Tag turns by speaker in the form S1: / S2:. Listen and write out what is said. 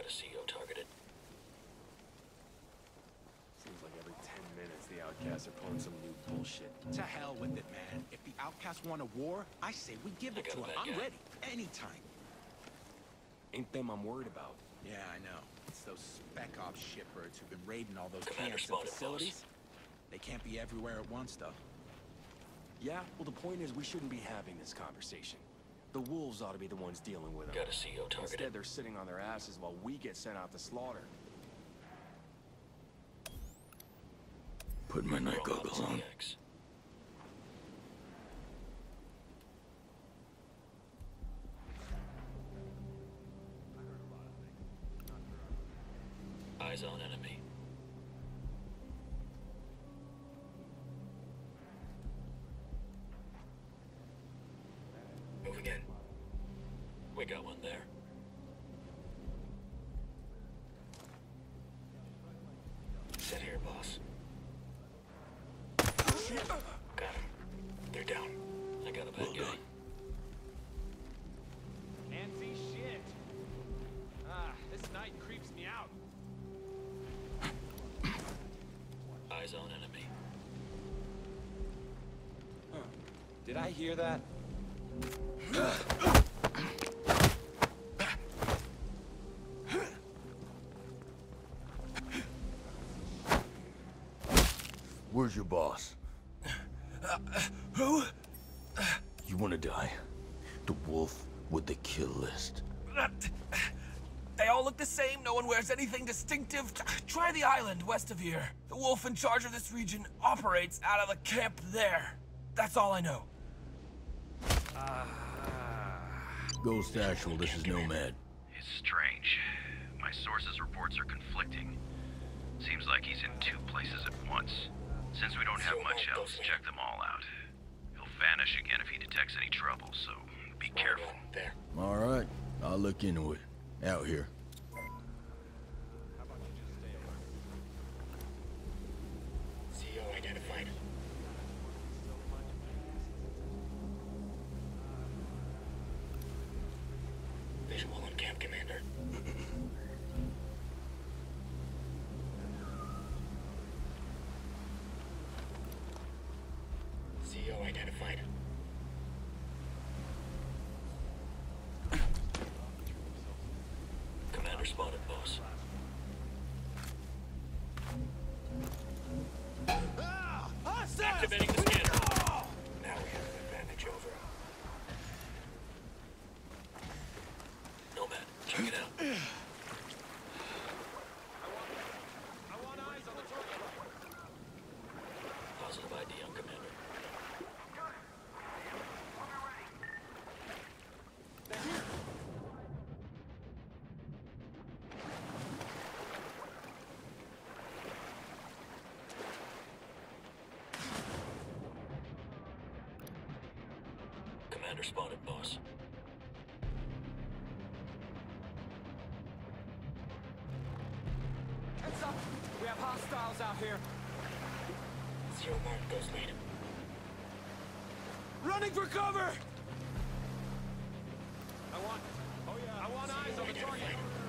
S1: Got a CO targeted.
S2: Seems like every 10 minutes the outcasts are pulling some new bullshit.
S3: To hell with it, man. If the outcasts want a war, I say we give
S1: I
S3: it to them. I'm
S1: guy.
S3: ready. Anytime.
S2: Ain't them I'm worried about.
S3: Yeah, I know. It's those spec ops shitbirds who've been raiding all those
S1: Commander
S3: camps and facilities. They can't be everywhere at once, though.
S2: Yeah, well the point is we shouldn't be having this conversation. The wolves ought to be the ones dealing with them.
S1: Got a CO
S2: Instead, they're sitting on their asses while we get sent out to slaughter.
S4: Put my night goggles
S1: on
S4: on.
S1: Eyes on enemy. Moving in. We got one there. Sit here, boss. Got him. They're down. I got a bad
S4: Well
S1: guy.
S4: done.
S5: Can't shit. Ah, this night creeps me out.
S1: Eyes on enemy.
S2: Did I hear that?
S4: Where's your boss?
S6: Uh, who?
S4: You wanna die? The wolf with the kill list.
S6: They all look the same. No one wears anything distinctive. Try the island west of here. The wolf in charge of this region operates out of the camp there. That's all I know. Ah.
S4: Ghost Actual, this is Nomad.
S7: It's strange. My sources' reports are conflicting. Seems like he's in two places at once. Since we don't have much else, check them all out. He'll vanish again if he detects any trouble, so be careful.
S1: There.
S4: Alright, I'll look into it. Out here.
S1: CO identified. Visual on camp commander. CO identified. Commander spotted, boss. Ah, Activating the scanner. Now we have an advantage over him. Nomad, check it out.
S5: I want eyes on the target.
S1: Positive ID on commander. Commander spotted, boss.
S5: Heads up. We have hostiles out here.
S1: Zero mark, ghost lead.
S5: Running for cover. I want. Oh yeah. I want eyes on the target.